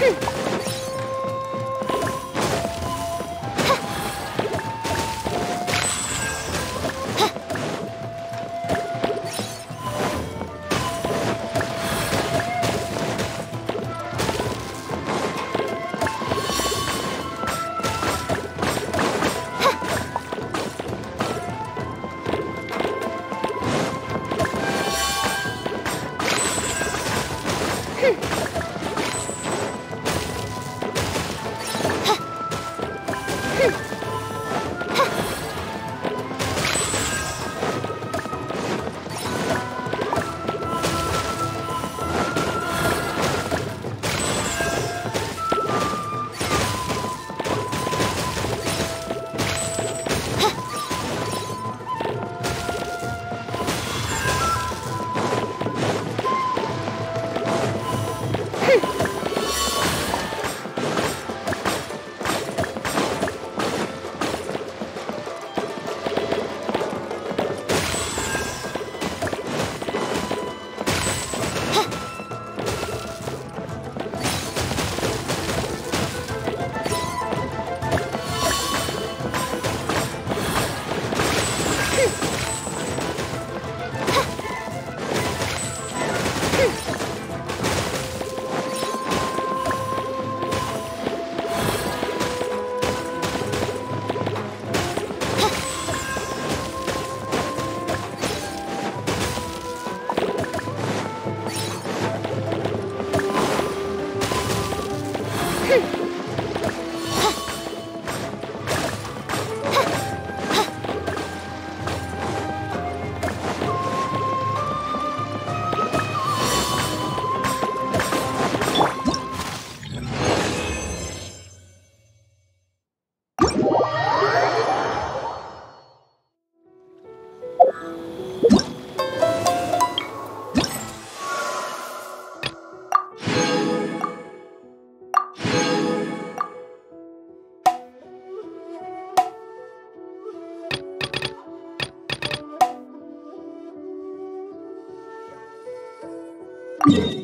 哼 What? You